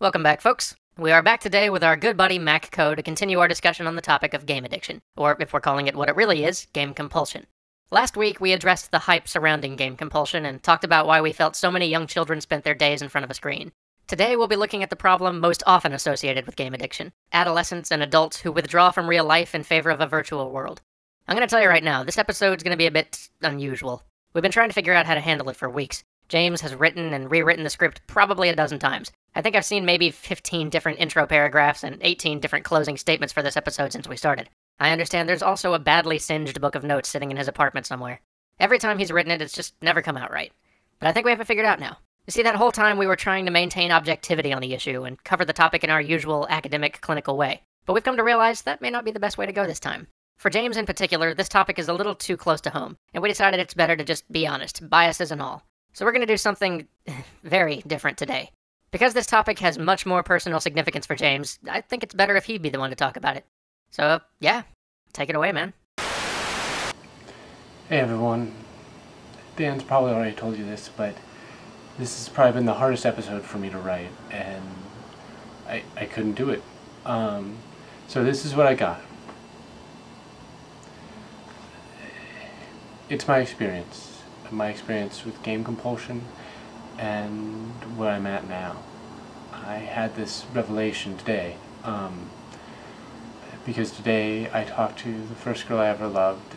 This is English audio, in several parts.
Welcome back, folks. We are back today with our good buddy Mac Ko to continue our discussion on the topic of game addiction, or if we're calling it what it really is, game compulsion. Last week, we addressed the hype surrounding game compulsion and talked about why we felt so many young children spent their days in front of a screen. Today, we'll be looking at the problem most often associated with game addiction adolescents and adults who withdraw from real life in favor of a virtual world. I'm going to tell you right now, this episode's going to be a bit unusual. We've been trying to figure out how to handle it for weeks. James has written and rewritten the script probably a dozen times. I think I've seen maybe 15 different intro paragraphs and 18 different closing statements for this episode since we started. I understand there's also a badly singed book of notes sitting in his apartment somewhere. Every time he's written it, it's just never come out right. But I think we have it figured out now. You see, that whole time we were trying to maintain objectivity on the issue and cover the topic in our usual academic, clinical way. But we've come to realize that may not be the best way to go this time. For James in particular, this topic is a little too close to home, and we decided it's better to just be honest, biases and all. So we're going to do something very different today. Because this topic has much more personal significance for James, I think it's better if he'd be the one to talk about it. So, yeah, take it away, man. Hey everyone. Dan's probably already told you this, but this has probably been the hardest episode for me to write, and I, I couldn't do it. Um, so this is what I got. It's my experience. My experience with game compulsion and where I'm at now. I had this revelation today. Um, because today I talked to the first girl I ever loved.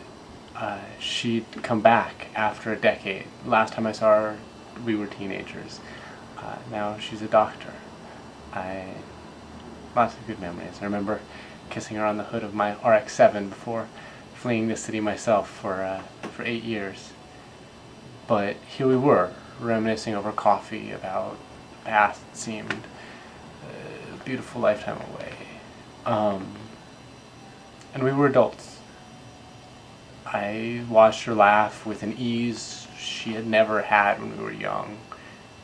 Uh, she'd come back after a decade. Last time I saw her, we were teenagers. Uh, now she's a doctor. I lots of good memories. I remember kissing her on the hood of my RX-7 before fleeing the city myself for uh, for eight years. But here we were, reminiscing over coffee about past that seemed a beautiful lifetime away. Um, and we were adults. I watched her laugh with an ease she had never had when we were young.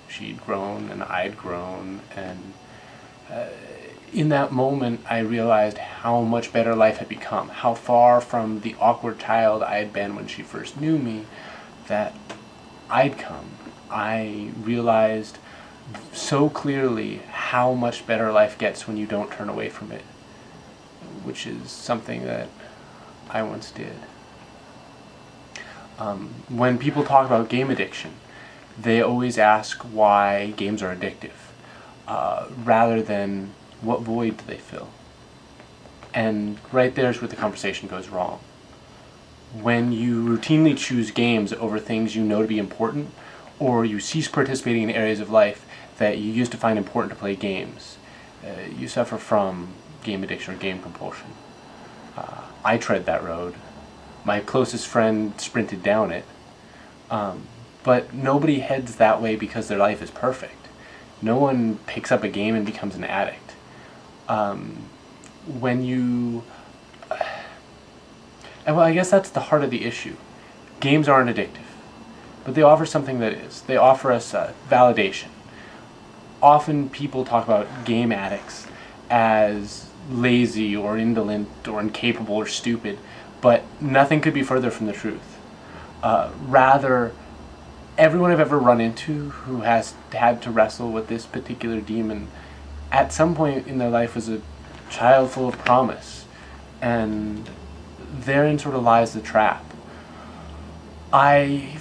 She'd grown and I'd grown, and uh, in that moment I realized how much better life had become, how far from the awkward child I had been when she first knew me that I'd come. I realized so clearly how much better life gets when you don't turn away from it, which is something that I once did. Um, when people talk about game addiction, they always ask why games are addictive, uh, rather than what void do they fill. And right there is where the conversation goes wrong. When you routinely choose games over things you know to be important, or you cease participating in areas of life that you used to find important to play games, uh, you suffer from game addiction or game compulsion. Uh, I tread that road. My closest friend sprinted down it. Um, but nobody heads that way because their life is perfect. No one picks up a game and becomes an addict. Um, when you. And well, I guess that's the heart of the issue. Games aren't addictive, but they offer something that is. They offer us uh, validation. Often people talk about game addicts as lazy or indolent or incapable or stupid, but nothing could be further from the truth. Uh, rather, everyone I've ever run into who has had to wrestle with this particular demon at some point in their life was a child full of promise. And therein sort of lies the trap. I've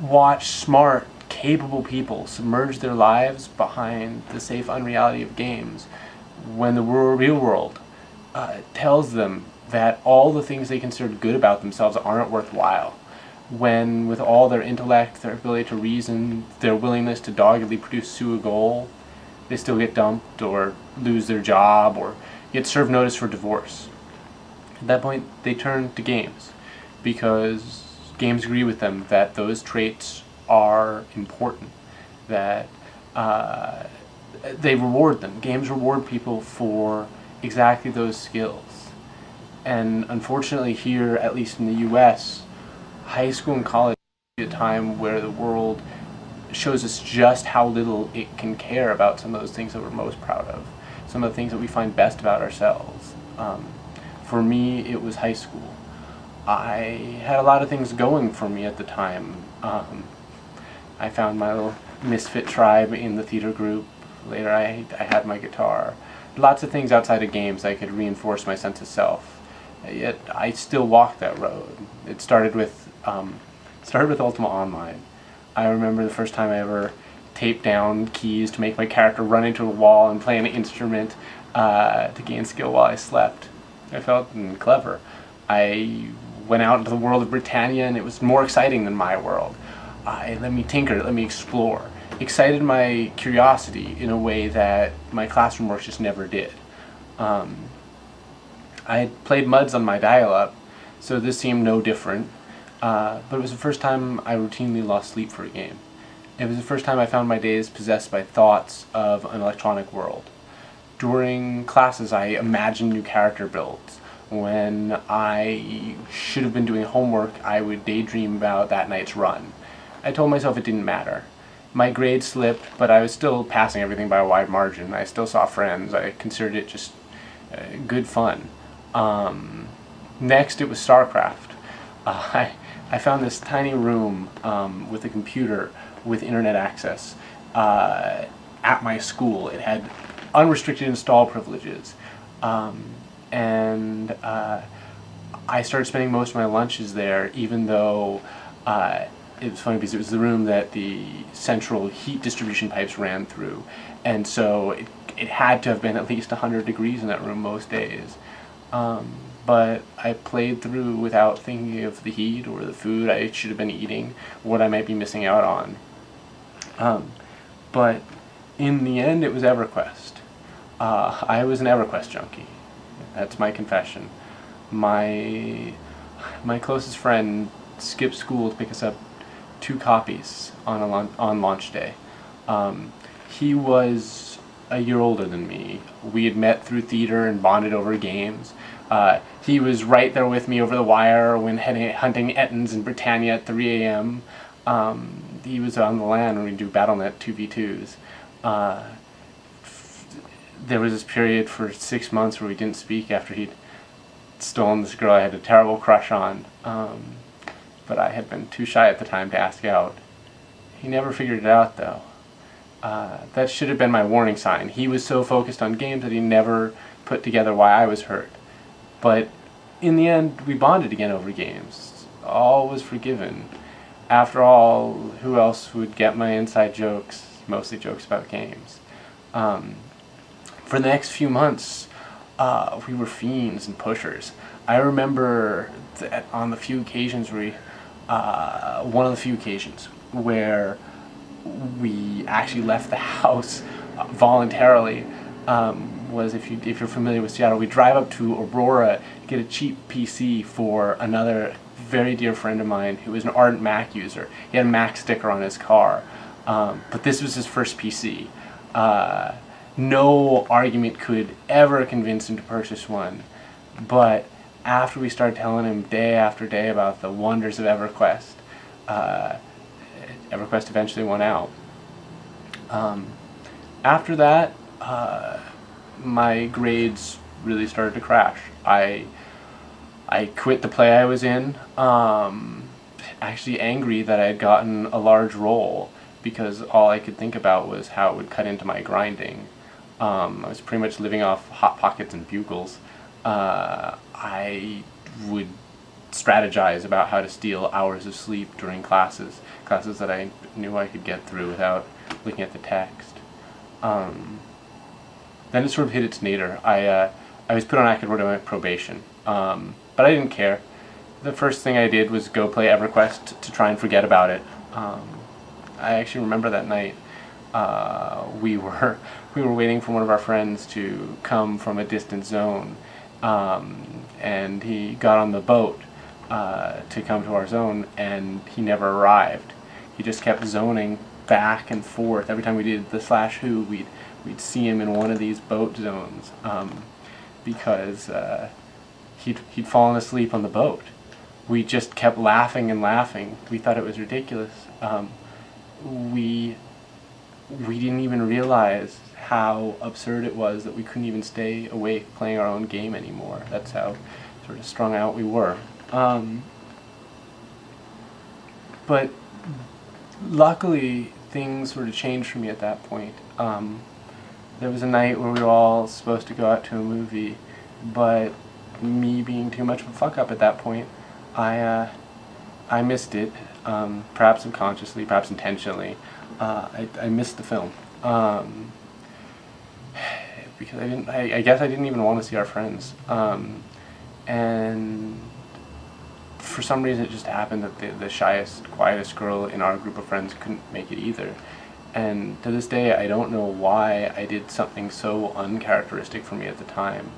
watched smart, capable people submerge their lives behind the safe unreality of games when the real world uh, tells them that all the things they considered good about themselves aren't worthwhile. When, with all their intellect, their ability to reason, their willingness to doggedly pursue a goal, they still get dumped or lose their job or get served notice for divorce. At that point, they turn to games because games agree with them that those traits are important, that uh, they reward them. Games reward people for exactly those skills. And unfortunately, here, at least in the US, high school and college is a time where the world shows us just how little it can care about some of those things that we're most proud of, some of the things that we find best about ourselves. Um, for me, it was high school. I had a lot of things going for me at the time. Um, I found my little misfit tribe in the theater group. Later, I, I had my guitar. Lots of things outside of games I could reinforce my sense of self. Yet I still walk that road. It started with um, started with Ultima Online. I remember the first time I ever taped down keys to make my character run into a wall and play an instrument uh, to gain skill while I slept. I felt mm, clever. I went out into the world of Britannia and it was more exciting than my world. I let me tinker, let me explore. Excited my curiosity in a way that my classroom work just never did. Um, I had played MUDs on my dial-up, so this seemed no different. Uh, but it was the first time I routinely lost sleep for a game. It was the first time I found my days possessed by thoughts of an electronic world. During classes, I imagined new character builds. When I should have been doing homework, I would daydream about that night's run. I told myself it didn't matter. My grade slipped, but I was still passing everything by a wide margin. I still saw friends. I considered it just uh, good fun. Um, next, it was StarCraft. Uh, I, I found this tiny room um, with a computer with internet access uh, at my school. It had unrestricted install privileges. Um, and uh, I started spending most of my lunches there, even though uh, it was funny because it was the room that the central heat distribution pipes ran through. And so it, it had to have been at least 100 degrees in that room most days. Um, but I played through without thinking of the heat or the food I should have been eating, what I might be missing out on. Um, but in the end, it was EverQuest. Uh, I was an EverQuest junkie. That's my confession. My my closest friend skipped school to pick us up two copies on a on launch day. Um, he was a year older than me. We had met through theater and bonded over games. Uh, he was right there with me over the wire when heading, hunting Ettins in Britannia at 3 a.m. Um, he was on the LAN when we do Battle.net 2v2s. Uh, there was this period for six months where we didn't speak after he'd stolen this girl I had a terrible crush on. Um, but I had been too shy at the time to ask out. He never figured it out, though. Uh, that should have been my warning sign. He was so focused on games that he never put together why I was hurt. But in the end, we bonded again over games. All was forgiven. After all, who else would get my inside jokes, mostly jokes about games? Um, for the next few months, uh, we were fiends and pushers. I remember that on the few occasions we uh, one of the few occasions where we actually left the house voluntarily um, was if you if you're familiar with Seattle, we drive up to Aurora, get a cheap PC for another very dear friend of mine who was an ardent Mac user. He had a Mac sticker on his car, um, but this was his first PC. Uh, no argument could ever convince him to purchase one, but after we started telling him day after day about the wonders of EverQuest, uh, EverQuest eventually won out. Um, after that, uh, my grades really started to crash. I I quit the play I was in, um, actually angry that I had gotten a large role because all I could think about was how it would cut into my grinding. Um, I was pretty much living off Hot Pockets and Bugles. Uh, I would strategize about how to steal hours of sleep during classes, classes that I knew I could get through without looking at the text. Um, then it sort of hit its nadir. I, uh, I was put on academic probation, um, but I didn't care. The first thing I did was go play EverQuest to try and forget about it. Um, I actually remember that night. Uh, we were we were waiting for one of our friends to come from a distant zone, um, and he got on the boat uh, to come to our zone, and he never arrived. He just kept zoning back and forth. Every time we did the slash who, we'd we'd see him in one of these boat zones um, because uh, he'd he'd fallen asleep on the boat. We just kept laughing and laughing. We thought it was ridiculous. Um, we we didn't even realize how absurd it was that we couldn't even stay awake playing our own game anymore. That's how sort of strung out we were. Um, but luckily, things sort of changed for me at that point. Um, there was a night where we were all supposed to go out to a movie, but me being too much of a fuck up at that point, I uh, I missed it. Um, perhaps subconsciously, perhaps intentionally. Uh, I, I missed the film um, because I didn't. I, I, guess I didn't even want to see our friends, um, and for some reason it just happened that the, the shyest, quietest girl in our group of friends couldn't make it either. And to this day, I don't know why I did something so uncharacteristic for me at the time.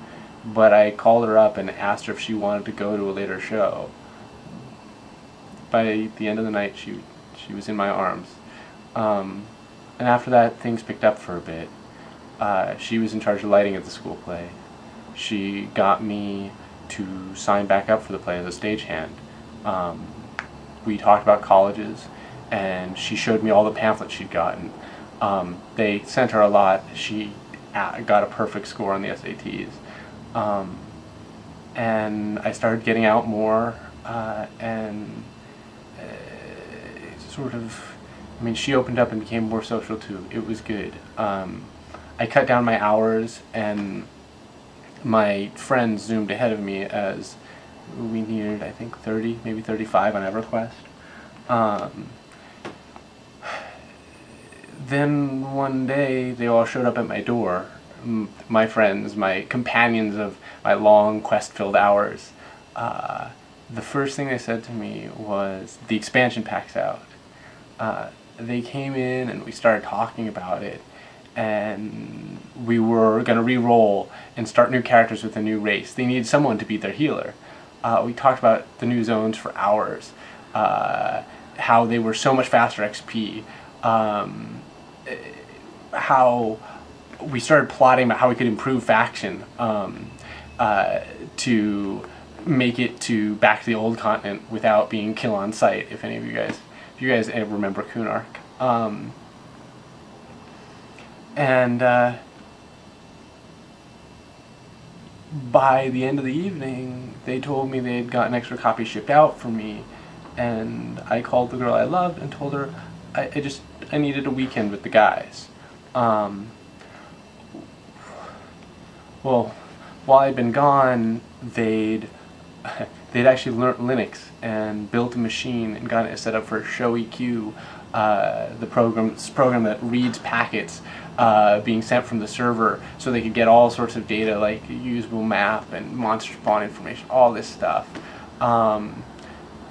But I called her up and asked her if she wanted to go to a later show. By the end of the night, she she was in my arms. Um, and after that, things picked up for a bit. Uh, she was in charge of lighting at the school play. She got me to sign back up for the play as a stagehand. Um, we talked about colleges and she showed me all the pamphlets she'd gotten. Um, they sent her a lot. She got a perfect score on the SATs. Um, and I started getting out more uh, and uh, sort of, I mean, she opened up and became more social too. It was good. Um, I cut down my hours and my friends zoomed ahead of me as we neared, I think, 30, maybe 35 on EverQuest. Um, then one day they all showed up at my door. My friends, my companions of my long quest-filled hours. Uh, the first thing they said to me was, the expansion pack's out. Uh, they came in and we started talking about it and we were going to re-roll and start new characters with a new race. They needed someone to be their healer. Uh, we talked about the new zones for hours, uh, how they were so much faster XP, um, how we started plotting about how we could improve faction um, uh, to make it to back to the old continent without being kill on sight. If any of you guys, if you guys remember Kunark, um, and uh, by the end of the evening, they told me they had gotten extra copies shipped out for me, and I called the girl I loved and told her I, I just I needed a weekend with the guys. Um, well, while I'd been gone, they'd they'd actually learned Linux and built a machine and got it set up for ShowEQ, uh, the program program that reads packets uh, being sent from the server, so they could get all sorts of data like usable map and monster spawn information, all this stuff. Um,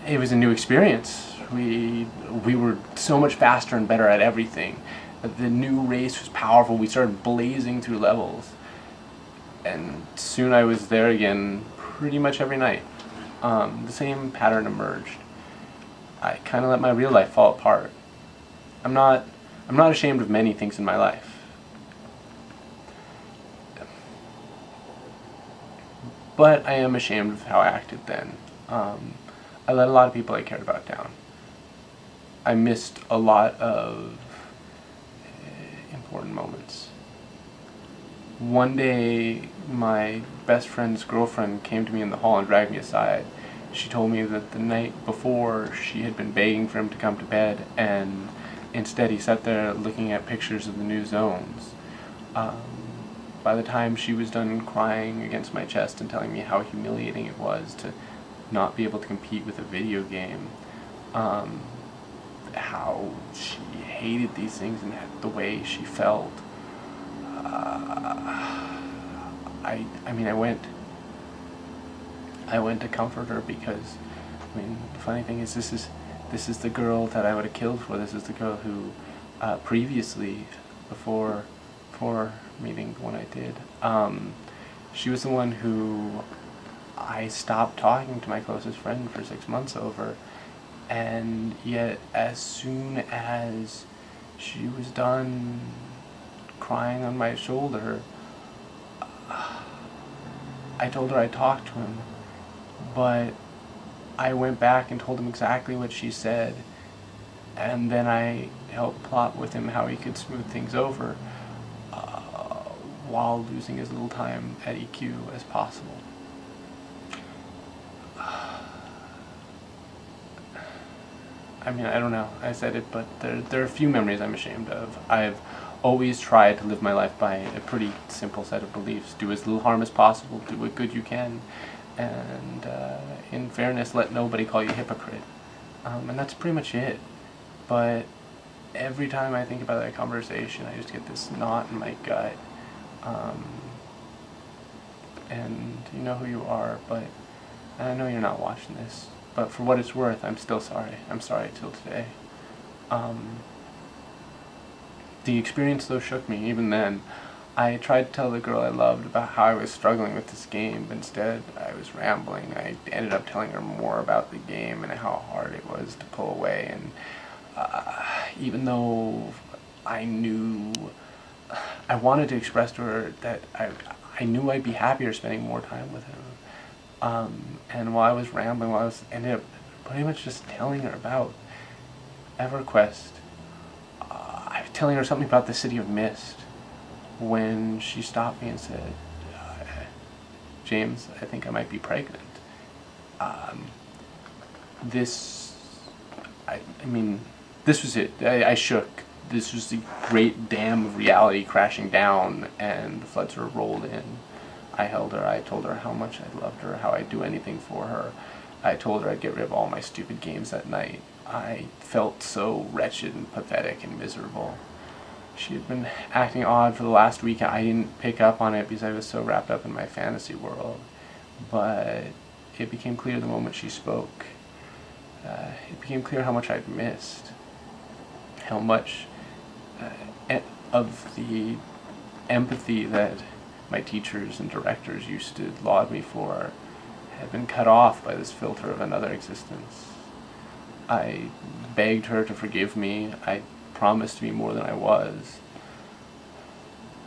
it was a new experience we we were so much faster and better at everything. The new race was powerful. We started blazing through levels, and soon I was there again, pretty much every night. Um, the same pattern emerged. I kind of let my real life fall apart. I'm not I'm not ashamed of many things in my life. But I am ashamed of how I acted then. Um, I let a lot of people I cared about down. I missed a lot of eh, important moments. One day, my best friend's girlfriend came to me in the hall and dragged me aside. She told me that the night before she had been begging for him to come to bed, and instead he sat there looking at pictures of the new zones. Um, by the time she was done crying against my chest and telling me how humiliating it was to not be able to compete with a video game, um, how she hated these things and the way she felt. Uh, I, I mean, I went, I went to comfort her because, I mean, the funny thing is, this is, this is the girl that I would have killed for. This is the girl who, uh, previously, before, before meeting when I did, um, she was the one who I stopped talking to my closest friend for six months over and yet as soon as she was done crying on my shoulder I told her I talked to him but I went back and told him exactly what she said and then I helped plot with him how he could smooth things over uh, while losing as little time at EQ as possible. I mean, I don't know. I said it, but there, there are a few memories I'm ashamed of. I've always try to live my life by a pretty simple set of beliefs. Do as little harm as possible, do what good you can, and uh, in fairness, let nobody call you hypocrite. Um, and that's pretty much it. But every time I think about that conversation, I just get this knot in my gut. Um, and you know who you are, but I know you're not watching this. But for what it's worth, I'm still sorry. I'm sorry till today. Um, the experience though shook me. Even then, I tried to tell the girl I loved about how I was struggling with this game, but instead I was rambling. I ended up telling her more about the game and how hard it was to pull away. And uh, even though I knew, I wanted to express to her that I, I knew I'd be happier spending more time with him. Um, and while I was rambling, while I was ended up pretty much just telling her about EverQuest, I was telling her something about the City of Mist when she stopped me and said, uh, James, I think I might be pregnant. Um, this, I, I mean, this was it. I, I shook. This was the great dam of reality crashing down, and the floods were rolled in. I held her. I told her how much I loved her, how I'd do anything for her. I told her I'd get rid of all my stupid games that night. I felt so wretched and pathetic and miserable. She had been acting odd for the last week. I didn't pick up on it because I was so wrapped up in my fantasy world. But it became clear the moment she spoke. Uh, it became clear how much I'd missed. How much uh, of the empathy that my teachers and directors used to laud me for had been cut off by this filter of another existence. I begged her to forgive me. I promised to be more than I was.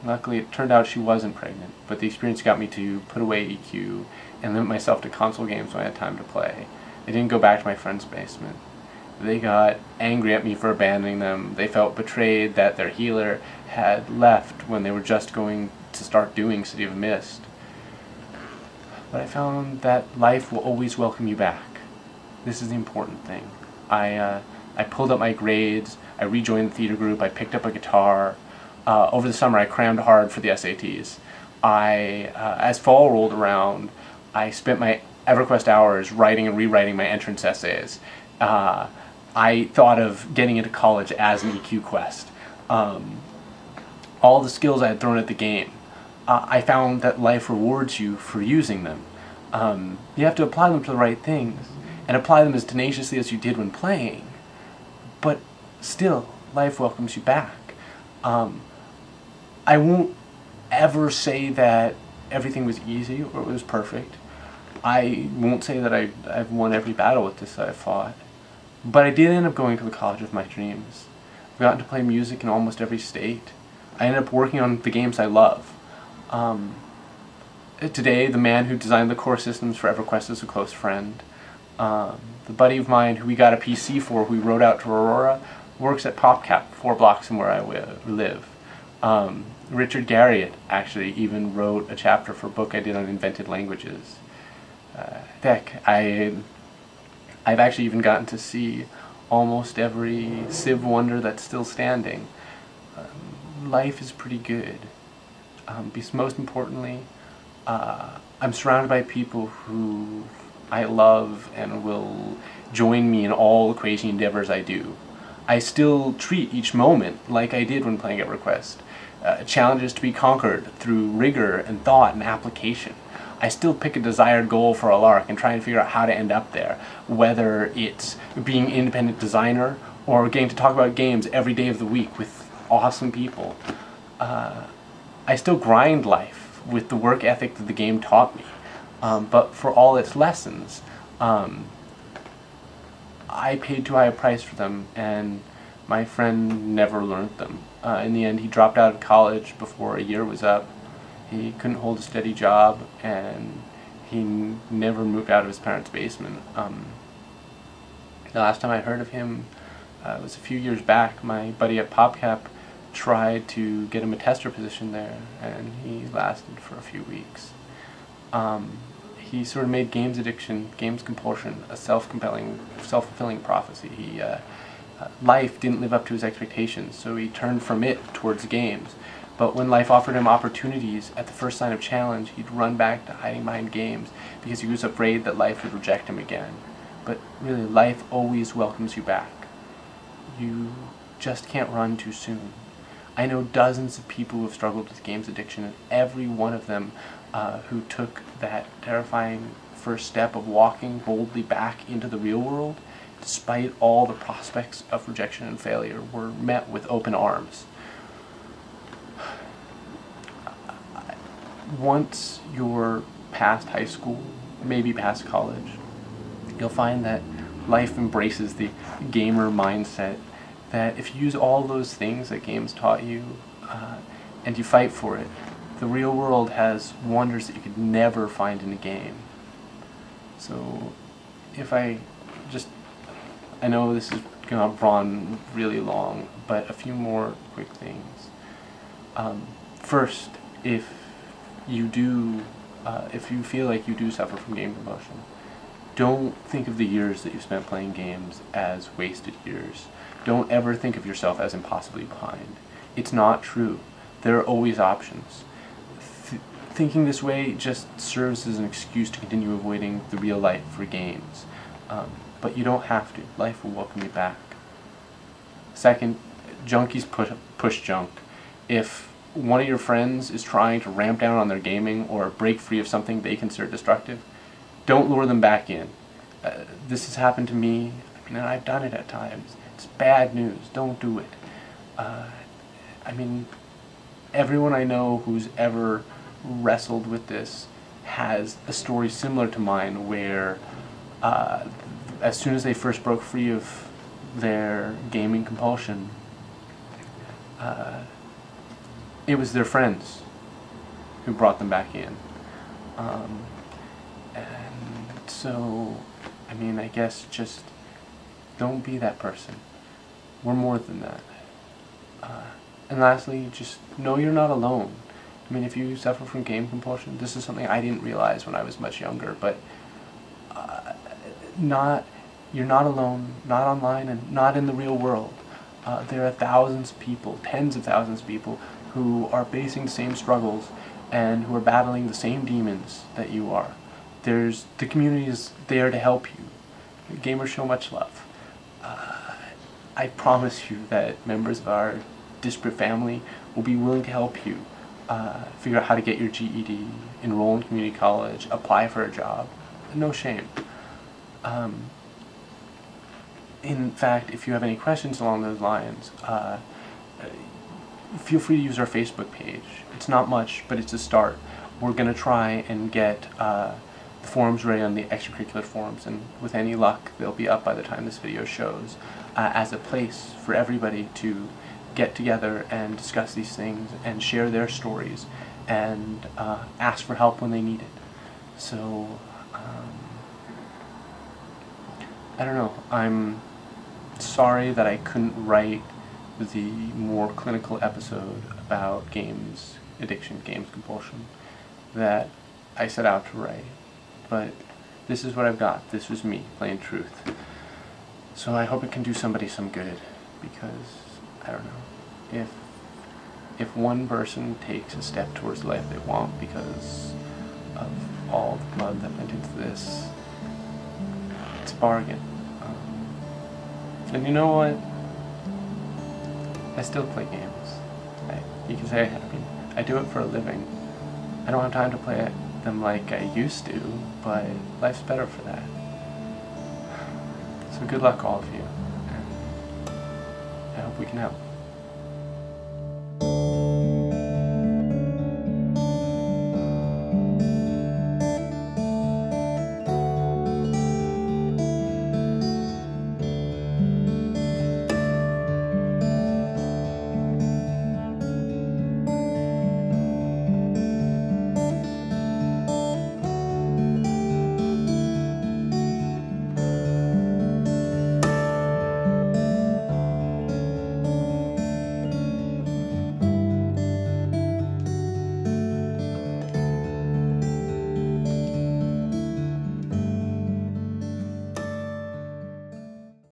Luckily, it turned out she wasn't pregnant, but the experience got me to put away EQ and limit myself to console games when I had time to play. I didn't go back to my friend's basement. They got angry at me for abandoning them. They felt betrayed that their healer had left when they were just going to start doing City of Mist. But I found that life will always welcome you back. This is the important thing. I, uh, I pulled up my grades, I rejoined the theater group, I picked up a guitar. Uh, over the summer, I crammed hard for the SATs. I, uh, as fall rolled around, I spent my EverQuest hours writing and rewriting my entrance essays. Uh, I thought of getting into college as an EQ quest. Um, all the skills I had thrown at the game, uh, I found that life rewards you for using them. Um, you have to apply them to the right things and apply them as tenaciously as you did when playing. But still, life welcomes you back. Um, I won't ever say that everything was easy or it was perfect. I won't say that I, I've won every battle with this that I fought. But I did end up going to the college of my dreams. I've gotten to play music in almost every state. I ended up working on the games I love. Um, today, the man who designed the core systems for EverQuest is a close friend. Um, the buddy of mine who we got a PC for, who we wrote out to Aurora, works at PopCap, four blocks from where I live. Um, Richard Garriott actually even wrote a chapter for a book I did on invented languages. Uh, heck, I, I've actually even gotten to see almost every Civ wonder that's still standing. Um, life is pretty good. Um, because most importantly, uh, I'm surrounded by people who I love and will join me in all crazy endeavors I do. I still treat each moment like I did when playing EverQuest. Uh, challenges to be conquered through rigor and thought and application. I still pick a desired goal for a lark and try and figure out how to end up there, whether it's being an independent designer or getting to talk about games every day of the week with awesome people. Uh, I still grind life with the work ethic that the game taught me, um, but for all its lessons, um, I paid too high a price for them, and my friend never learned them. Uh, in the end, he dropped out of college before a year was up. He couldn't hold a steady job, and he never moved out of his parents' basement. Um, the last time I heard of him uh, was a few years back. My buddy at PopCap tried to get him a tester position there, and he lasted for a few weeks. Um, he sort of made games addiction, games compulsion, a self-compelling, self-fulfilling prophecy. He uh, Uh, life didn't live up to his expectations, so he turned from it towards games. But when life offered him opportunities, at the first sign of challenge, he'd run back to hiding behind games because he was afraid that life would reject him again. But really, life always welcomes you back. You just can't run too soon. I know dozens of people who have struggled with games addiction, and every one of them uh, who took that terrifying first step of walking boldly back into the real world, despite all the prospects of rejection and failure, were met with open arms. Once you're past high school, maybe past college, you'll find that life embraces the gamer mindset that if you use all those things that games taught you uh, and you fight for it, the real world has wonders that you could never find in a game. So if I just, I know this is going to run really long, but a few more quick things. Um, first, if you do, uh, if you feel like you do suffer from game compulsion, don't think of the years that you spent playing games as wasted years. Don't ever think of yourself as impossibly behind. It's not true. There are always options. Th thinking this way just serves as an excuse to continue avoiding the real life for games. Um, but you don't have to. Life will welcome you back. Second, junkies push, push junk. If one of your friends is trying to ramp down on their gaming or break free of something they consider destructive, don't lure them back in. Uh, this has happened to me, I mean, and I've done it at times. It's bad news. Don't do it. Uh, I mean, everyone I know who's ever wrestled with this has a story similar to mine where uh, as soon as they first broke free of their gaming compulsion, uh, it was their friends who brought them back in. Um, so, I mean, I guess just don't be that person. We're more than that. Uh, and lastly, just know you're not alone. I mean, if you suffer from game compulsion, this is something I didn't realize when I was much younger, but uh, not, you're not alone, not online, and not in the real world. Uh, there are thousands of people, tens of thousands of people, who are facing the same struggles and who are battling the same demons that you are. There's the community is there to help you. Gamers show much love. Uh, I promise you that members of our disparate family will be willing to help you uh, figure out how to get your GED, enroll in community college, apply for a job. No shame. Um, in fact, if you have any questions along those lines, uh, feel free to use our Facebook page. It's not much, but it's a start. We're going to try and get uh, the forums ready on the extracurricular forums, and with any luck, they'll be up by the time this video shows, uh, as a place for everybody to get together and discuss these things and share their stories and uh, ask for help when they need it. So, um, I don't know. I'm sorry that I couldn't write the more clinical episode about games addiction, games compulsion that I set out to write. But this is what I've got. This was me, plain truth. So I hope it can do somebody some good because I don't know if if one person takes a step towards life they want because of all the blood that went into this, it's a bargain. Um, and you know what? I still play games. I, you can say I mean I do it for a living. I don't have time to play them like I used to, but life's better for that. So good luck all of you. And I hope we can help.